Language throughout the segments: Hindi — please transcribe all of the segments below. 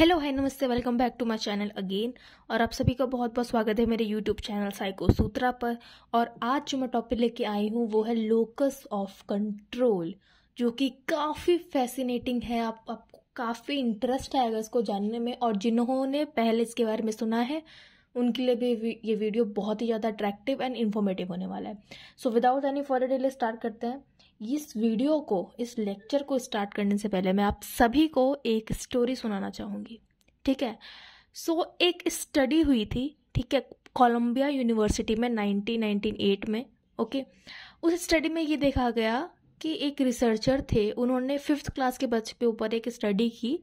हेलो हाय नमस्ते welcome back to my channel again और आप सभी का बहुत बहुत स्वागत है मेरे यूट्यूब चैनल साइको सूत्रा पर। और आज जो मैं टॉपिक लेके आई हूँ, वो है लोकस ऑफ़ कंट्रोल जो कि काफ़ी फैसिनेटिंग है। आप, आपको काफ़ी इंटरेस्ट आएगा इसको जानने में। और जिन्होंने पहले इसके बारे में सुना है उनके लिए भी ये वीडियो बहुत ही ज़्यादा अट्रैक्टिव एंड इन्फॉर्मेटिव होने वाला है। So without any further delay start करते हैं। इस वीडियो को इस लेक्चर को स्टार्ट करने से पहले मैं आप सभी को एक स्टोरी सुनाना चाहूँगी। ठीक है? सो so, एक स्टडी हुई थी ठीक है? कोलंबिया यूनिवर्सिटी में 1998 में ओके उस स्टडी में ये देखा गया कि एक रिसर्चर थे उन्होंने फिफ्थ क्लास के बच्चे के ऊपर एक स्टडी की।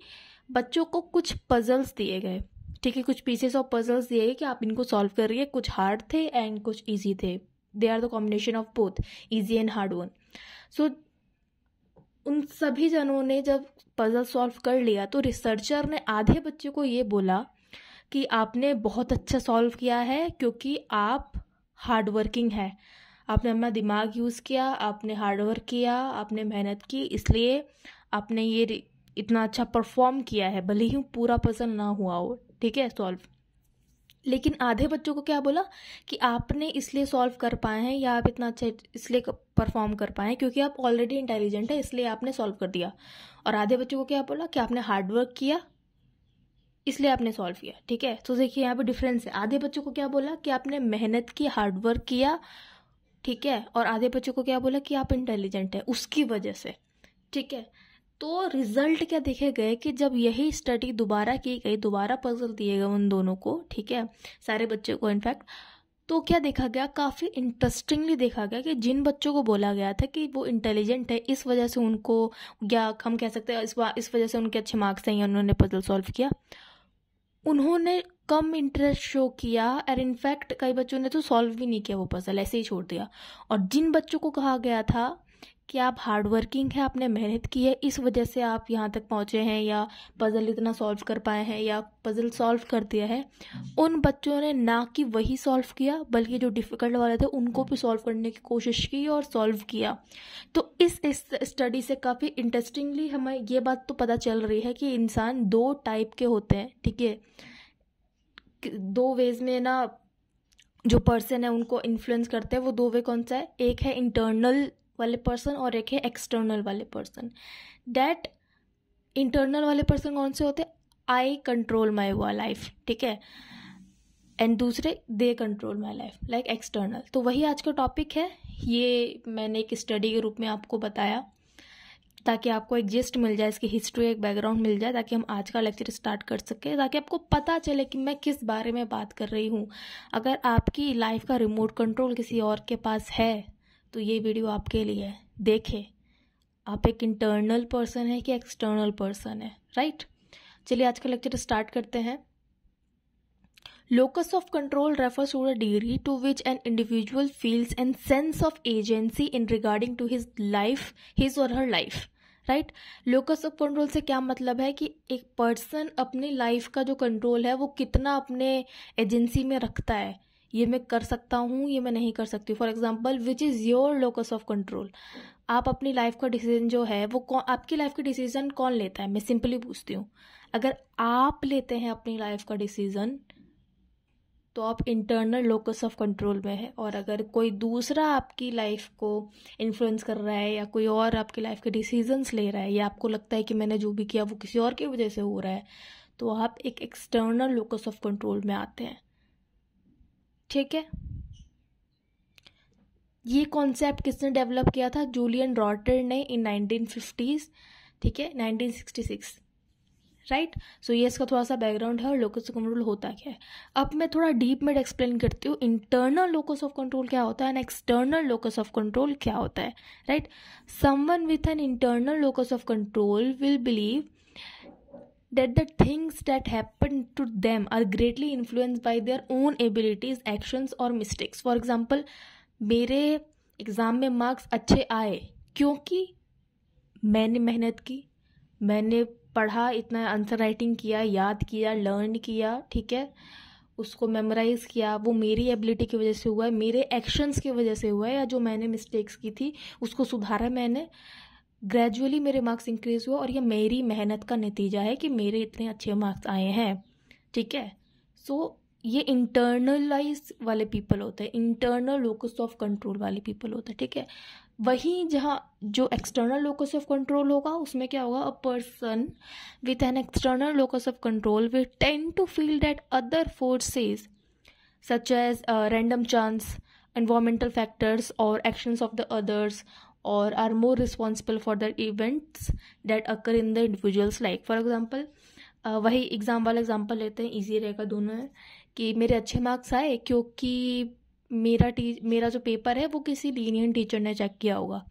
बच्चों को कुछ पजल्स दिए गए। ठीक है, कुछ पीसेस ऑफ़ पजल्स दिए कि आप इनको सॉल्व करिए कुछ हार्ड थे एंड कुछ ईजी थे। They are the combination of both easy and hard one so उन सभी जनों ने जब पजल सॉल्व कर लिया तो रिसर्चर ने आधे बच्चे को ये बोला कि आपने बहुत अच्छा सॉल्व किया है क्योंकि आप हार्ड वर्किंग है। आपने अपना दिमाग यूज़ किया, आपने हार्ड वर्क किया, आपने मेहनत की, इसलिए आपने ये इतना अच्छा परफॉर्म किया है। भले ही पूरा पजल ना हुआ हो। ठीक है सॉल्व लेकिन आधे बच्चों को क्या बोला? कि आपने इसलिए सॉल्व कर पाए हैं या आप इतना अच्छा इसलिए परफॉर्म कर पाए हैं क्योंकि आप ऑलरेडी इंटेलिजेंट है, इसलिए आपने सॉल्व कर दिया। और आधे बच्चों को क्या बोला? कि आपने हार्डवर्क किया, इसलिए आपने सॉल्व किया, ठीक है? तो देखिए, यहाँ पे डिफरेंस है। आधे बच्चों को क्या बोला? कि आपने मेहनत की हार्डवर्क किया, ठीक है? और आधे बच्चों को क्या बोला? कि आप इंटेलिजेंट है, उसकी वजह से, ठीक है? तो रिज़ल्ट क्या देखे गए कि जब यही स्टडी दोबारा की गई, दोबारा पजल दिए गए उन दोनों को, ठीक है, सारे बच्चों को इनफैक्ट तो क्या देखा गया, काफ़ी इंटरेस्टिंगली देखा गया कि जिन बच्चों को बोला गया था कि वो इंटेलिजेंट है, इस वजह से उनको, या हम कह सकते हैं, इस इस वजह से उनके अच्छे मार्क्स हैं उन्होंने पजल सॉल्व किया। उन्होंने कम इंटरेस्ट शो किया और इनफैक्ट कई बच्चों ने तो सॉल्व भी नहीं किया वो पजल ऐसे ही छोड़ दिया। और जिन बच्चों को कहा गया था कि आप हार्ड वर्किंग है? आपने मेहनत की है। इस वजह से आप यहाँ तक पहुँचे हैं या पज़ल इतना सॉल्व कर पाए हैं या पज़ल सॉल्व कर दिया है। उन बच्चों ने ना कि वही सॉल्व किया, बल्कि जो डिफ़िकल्ट वाले थे, उनको भी सॉल्व करने की कोशिश की और सॉल्व किया। तो इस इस स्टडी से काफ़ी इंटरेस्टिंगली हमें ये बात तो पता चल रही है कि इंसान दो टाइप के होते हैं, ठीक है? दो वेज में ना जो पर्सन है, उनको इन्फ्लुएंस करते हैं, वो दो वे कौन सा है? एक है इंटरनल वाले पर्सन और एक है एक्सटर्नल वाले पर्सन डैट इंटरनल वाले पर्सन कौन से होते आई कंट्रोल माई वा लाइफ ठीक है? एंड दूसरे they control my life like external तो वही आज का टॉपिक है। ये मैंने एक स्टडी के रूप में आपको बताया, ताकि आपको एक जिस्ट मिल जाए, इसकी हिस्ट्री एक बैकग्राउंड मिल जाए, ताकि हम आज का लेक्चर स्टार्ट कर सकें, ताकि आपको पता चले कि मैं किस बारे में बात कर रही हूँ। अगर आपकी लाइफ का रिमोट कंट्रोल किसी और के पास है तो ये वीडियो आपके लिए है। देखें, आप एक इंटरनल पर्सन है कि एक्सटर्नल पर्सन है राइट चलिए, आज का लेक्चर स्टार्ट करते हैं। Locus of control refers to the degree to which an individual feels an sense of agency in regarding to his life his or her life right locus of control से क्या मतलब है कि एक पर्सन अपनी लाइफ का जो कंट्रोल है, वो कितना अपने एजेंसी में रखता है? ये मैं कर सकता हूँ, ये मैं नहीं कर सकती for example which is your locus of control आप अपनी लाइफ का डिसीज़न जो है, वो कौन, आपकी लाइफ का डिसीज़न कौन लेता है? मैं सिंपली पूछती हूँ। अगर आप लेते हैं अपनी लाइफ का डिसीज़न तो आप इंटरनल लोकस ऑफ़ कंट्रोल में है। और अगर कोई दूसरा आपकी लाइफ को इन्फ्लुएंस कर रहा है या कोई और आपकी लाइफ के डिसीजंस ले रहा है, या आपको लगता है कि मैंने जो भी किया, वो किसी और की वजह से हो रहा है तो आप एक एक्सटर्नल लोकस ऑफ़ कंट्रोल में आते हैं। ठीक है? ये कॉन्सेप्ट किसने डेवलप किया था? जूलियन रॉटर ने इन नाइनटीन फिफ्टीज ठीक है? Nineteen sixty six right so ये इसका थोड़ा सा बैकग्राउंड है और लोकस ऑफ़ कंट्रोल होता क्या है? अब मैं थोड़ा डीप में एक्सप्लेन करती हूँ इंटरनल लोकस ऑफ़ कंट्रोल क्या होता है and external locus of control क्या होता है right someone with an internal locus of control will believe that the things that happen to them are greatly influenced by their own abilities, actions, or mistakes. For example, मेरे एग्ज़ाम में मार्क्स अच्छे आए क्योंकि मैंने मेहनत की, मैंने पढ़ा, इतना आंसर राइटिंग किया, याद किया लर्न किया, ठीक है? उसको मेमोराइज किया, वो मेरी एबिलिटी की वजह से हुआ है, मेरे एक्शंस की वजह से हुआ है, या जो मैंने मिस्टेक्स की थी, उसको सुधारा मैंने। ग्रेजुअली मेरे मार्क्स इंक्रीज हुआ और ये मेरी मेहनत का नतीजा है कि मेरे इतने अच्छे मार्क्स आए हैं। ठीक है? सो so, ये इंटरनलाइज वाले पीपल होते हैं इंटरनल लोकस ऑफ़ कंट्रोल वाले पीपल होते हैं ठीक है? वहीं जहाँ जो एक्सटर्नल लोकस ऑफ़ कंट्रोल होगा उसमें क्या होगा? A person with an external locus of control will tend to feel that other forces such as random chance environmental factors or actions of the others or are more responsible for the events that occur in the individual's. Life for example uh, वही एग्ज़ाम वाला एग्ज़ाम्पल लेते हैं इजी रहेगा दोनों कि मेरे अच्छे मार्क्स आए क्योंकि मेरा टी मेरा जो पेपर है वो किसी लीनियन टीचर ने चेक किया होगा।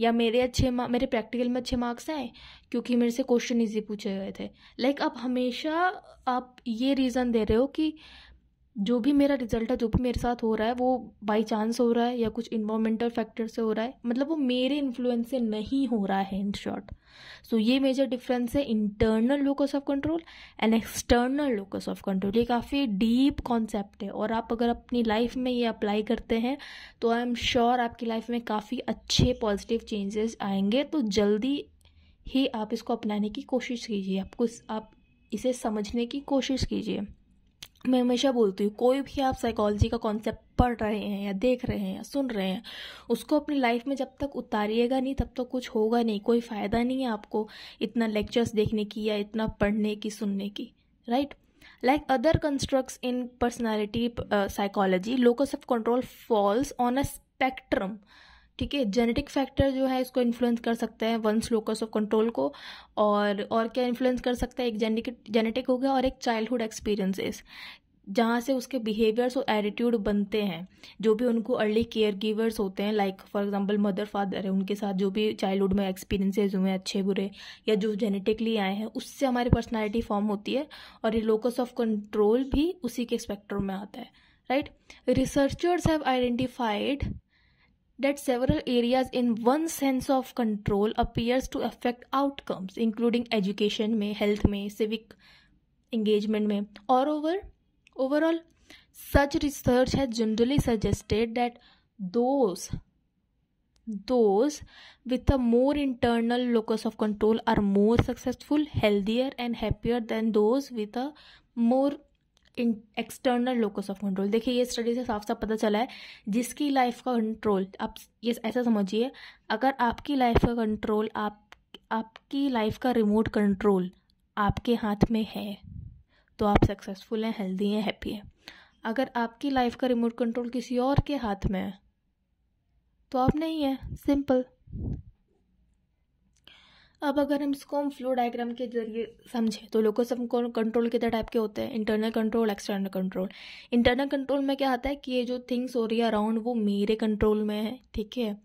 या मेरे अच्छे मेरे प्रैक्टिकल में अच्छे मार्क्स आए क्योंकि मेरे से क्वेश्चन इजी पूछे गए थे। लाइक like, आप हमेशा आप ये रीज़न दे रहे हो कि जो भी मेरा रिज़ल्ट है, जो भी मेरे साथ हो रहा है, वो बाई चांस हो रहा है या कुछ इन्वामेंटल फैक्टर से हो रहा है मतलब वो मेरे इन्फ्लुएंस से नहीं हो रहा है इन शॉर्ट सो ये मेजर डिफरेंस है internal locus of control and external locus of control ये काफ़ी डीप कॉन्सेप्ट है और आप अगर अपनी लाइफ में ये अप्लाई करते हैं तो आई एम श्योर आपकी लाइफ में काफ़ी अच्छे पॉजिटिव चेंजेस आएँगे। तो जल्दी ही आप इसको अपनाने की कोशिश कीजिए। आपको आप इसे समझने की कोशिश कीजिए। मैं हमेशा बोलती हूँ, कोई भी आप साइकोलॉजी का कॉन्सेप्ट पढ़ रहे हैं या देख रहे हैं या सुन रहे हैं, उसको अपनी लाइफ में जब तक उतारिएगा नहीं, तब तक तो कुछ होगा नहीं, कोई फ़ायदा नहीं है आपको इतना लेक्चर्स देखने की या इतना पढ़ने की, सुनने की right like other constructs in personality psychology locus of control falls on a spectrum ठीक है जेनेटिक फैक्टर जो है इसको इन्फ्लुएंस कर सकते हैं वंस लोकस ऑफ़ कंट्रोल को, और और क्या इन्फ्लुएंस कर सकता है? एक जेनेटिक जेनेटिक हो गया और एक चाइल्डहुड एक्सपीरियंसेस जहाँ से उसके बिहेवियर्स और एटीट्यूड बनते हैं, जो भी उनको अर्ली केयर गिवर्स होते हैं like for example mother father है, उनके साथ जो भी चाइल्डहुड में एक्सपीरियंसेस हुए हैं, अच्छे, बुरे, या जो जेनेटिकली आए हैं, उससे हमारी पर्सनैलिटी फॉर्म होती है, और ये लोकस ऑफ़ कंट्रोल भी उसी के स्पेक्ट्रम में आता है right researchers have identified that several areas in one sense of control appears to affect outcomes including education may health may civic engagement may. Or over overall such research has generally suggested that those those with a more internal locus of control are more successful healthier and happier than those with a more external locus of control देखिए, ये स्टडी से साफ़ साफ़ पता चला है, जिसकी लाइफ का कंट्रोल आप ये ऐसा समझिए, अगर आपकी लाइफ का कंट्रोल आप, आपकी लाइफ का रिमोट कंट्रोल आपके हाथ में है तो आप सक्सेसफुल हैं हेल्दी हैं हैप्पी हैं। अगर आपकी लाइफ का रिमोट कंट्रोल किसी और के हाथ में है तो आप नहीं हैं सिंपल अब अगर हम इसको हम फ्लो डायग्राम के ज़रिए समझें तो लोकस ऑफ़ कंट्रोल कितने टाइप के होते हैं? Internal control external control internal control में क्या आता है कि ये जो थिंग्स हो रही है अराउंड वो मेरे कंट्रोल में है, ठीक है?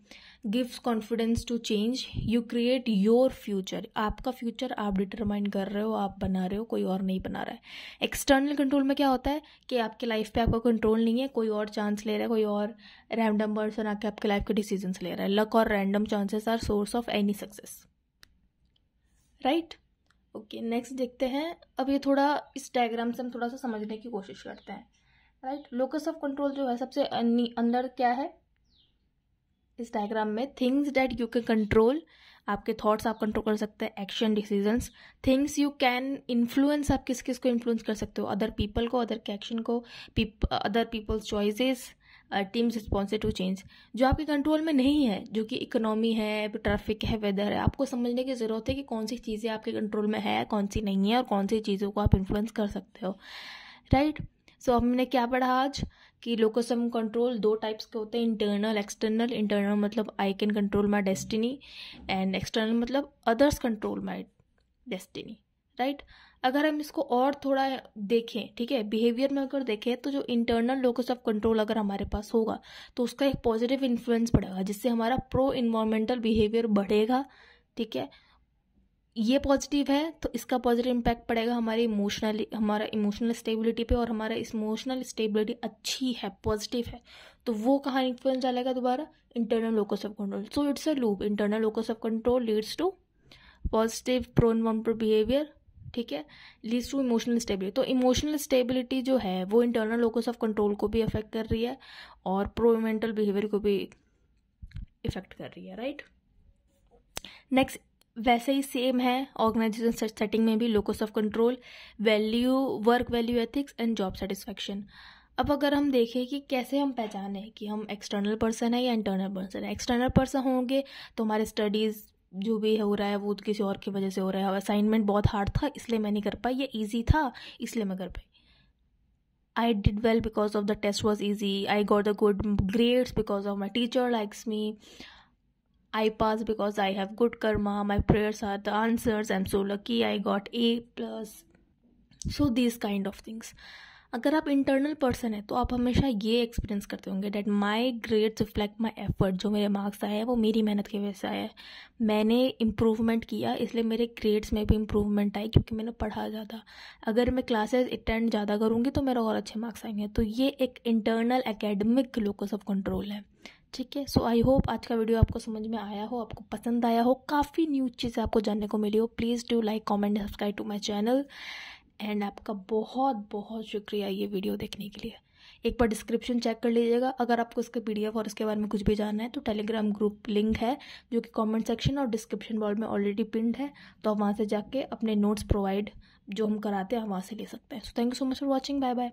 Gives confidence to change you create your future आपका फ्यूचर आप डिटरमाइन कर रहे हो, आप बना रहे हो, कोई और नहीं बना रहा है. एक्सटर्नल कंट्रोल में क्या होता है कि आपके लाइफ पे आपका कंट्रोल नहीं है, कोई और चांस ले रहा है, कोई और रैंडम पर्सन आके आपके लाइफ के डिसीजंस ले रहा है. लक और random chances are source of any success right okay next देखते हैं। अब ये थोड़ा इस डायग्राम से हम थोड़ा सा समझने की कोशिश करते हैं। राइट लोकस ऑफ़ कंट्रोल जो है, सबसे अंदर क्या है? इस डायग्राम में things that you can control आपके थॉट्स आप कंट्रोल कर सकते हैं action decisions things you can influence आप किस किस को इन्फ्लुएंस कर सकते हो? अदर पीपल को अदर के एक्शन को other people's choices teams responsive to change जो आपके कंट्रोल में नहीं है, जो कि इकोनॉमी है ट्रैफ़िक है वेदर है, आपको समझने की ज़रूरत है कि कौन सी चीज़ें आपके कंट्रोल में है, कौन सी नहीं है और कौन सी चीज़ों को आप इन्फ्लुएंस कर सकते हो। राइट सो हमने क्या पढ़ा आज? कि लोकोसम कंट्रोल दो टाइप्स के होते हैं इंटरनल एक्सटर्नल इंटरनल मतलब I can control my destiny and external मतलब others control my destiny right अगर हम इसको और थोड़ा देखें, ठीक है बिहेवियर में अगर देखें तो जो इंटरनल लोकस ऑफ़ कंट्रोल अगर हमारे पास होगा तो उसका एक पॉजिटिव इन्फ्लुएंस पड़ेगा, जिससे हमारा प्रो इन्वायरमेंटल बिहेवियर बढ़ेगा, ठीक है? ये पॉजिटिव है तो इसका पॉजिटिव इम्पैक्ट पड़ेगा हमारे इमोशनली हमारा इमोशनल स्टेबिलिटी पे, और हमारा इमोशनल स्टेबिलिटी अच्छी है पॉजिटिव है। तो वो कहाँ इन्फ्लुएंस डालेगा दोबारा? Internal locus of control so it's a loop internal locus of control leads to positive pro environmental behaviour ठीक है लीड्स टू इमोशनल स्टेबिलिटी तो इमोशनल स्टेबिलिटी जो है, वो इंटरनल लोकस ऑफ़ कंट्रोल को भी अफेक्ट कर रही है और प्रोमेंटल बिहेवियर को भी इफ़ेक्ट कर रही है राइट नेक्स्ट वैसे ही सेम है ऑर्गेनाइजेशन सेटिंग में भी locus of control value work value ethics and job satisfaction अब अगर हम देखें कि कैसे हम पहचाने कि हम एक्सटर्नल पर्सन है या इंटरनल पर्सन है? एक्सटर्नल पर्सन होंगे तो हमारे स्टडीज़ जो भी हो रहा है, वो किसी और की वजह से हो रहा है असाइनमेंट बहुत हार्ड था, इसलिए मैं नहीं कर पाई ये ईजी था, इसलिए मैं कर पाई I did well because of the test was easy I got the good grades because of my teacher likes me I pass because I have good karma. My prayers are the answers. I'm so lucky. I got A plus. So these kind of things. अगर आप इंटरनल पर्सन है तो आप हमेशा ये एक्सपीरियंस करते होंगे that my grades reflect my effort जो मेरे मार्क्स आए हैं, वो मेरी मेहनत की वजह से आया है। मैंने इम्प्रूवमेंट किया, इसलिए मेरे ग्रेड्स में भी इम्प्रूवमेंट आई क्योंकि मैंने पढ़ा ज़्यादा। अगर मैं क्लासेस अटेंड ज़्यादा करूँगी तो मेरा और अच्छे मार्क्स आएँगे। तो ये एक internal academic locus of control है। ठीक है? सो आई होप आज का वीडियो आपको समझ में आया हो, आपको पसंद आया हो, काफ़ी न्यूज़ चीज़ें आपको जानने को मिली हो। Please do like comment subscribe to my channel and आपका बहुत बहुत शुक्रिया ये वीडियो देखने के लिए। एक बार डिस्क्रिप्शन चेक कर लीजिएगा। अगर आपको इसके पीडीएफ और इसके बारे में कुछ भी जानना है तो टेलीग्राम ग्रुप लिंक है, जो कि कमेंट सेक्शन और डिस्क्रिप्शन बॉल में ऑलरेडी पिंड है। तो आप वहाँ से जाके अपने नोट्स प्रोवाइड जो हम कराते हैं वहाँ से ले सकते हैं। So thank you so much for watching bye bye